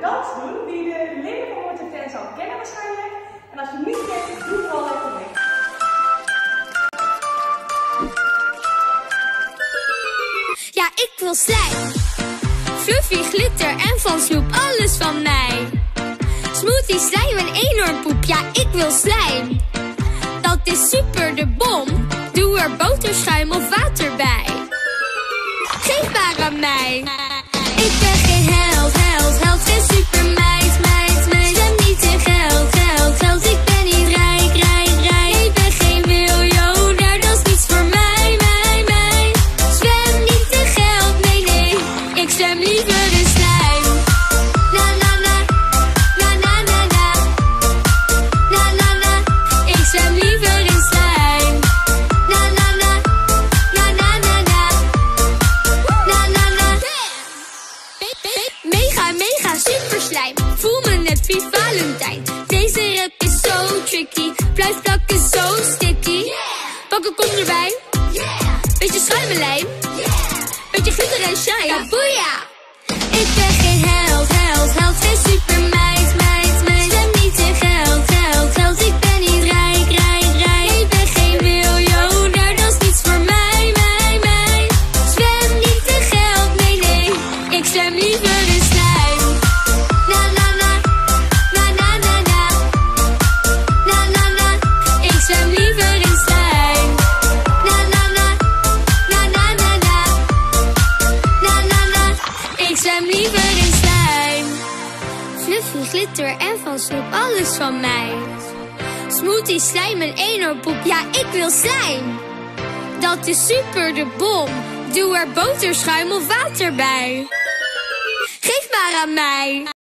dans doen die de leden van Dance al kennen waarschijnlijk. En als je niet kent, doe vooral even mee. Ja, ik wil slijm. Fluffy, glitter en van snoep, alles van mij. Smoothie, slijm en enorm poep, ja, ik wil slijm. Dat is super de bom. Doe er boterschuim of water bij. Geef maar aan mij. Ik ben tricky. Blijf plakken zo sticky. Pakken kom erbij. Beetje schuimenlijm. Beetje glitter en shine. Ja, boeia. Ik ben Fluffy, glitter en van snoep, alles van mij. Smoothie, slijm en enorm poep, ja, ik wil slijm. Dat is super de bom. Doe er boterschuim of water bij. Geef maar aan mij.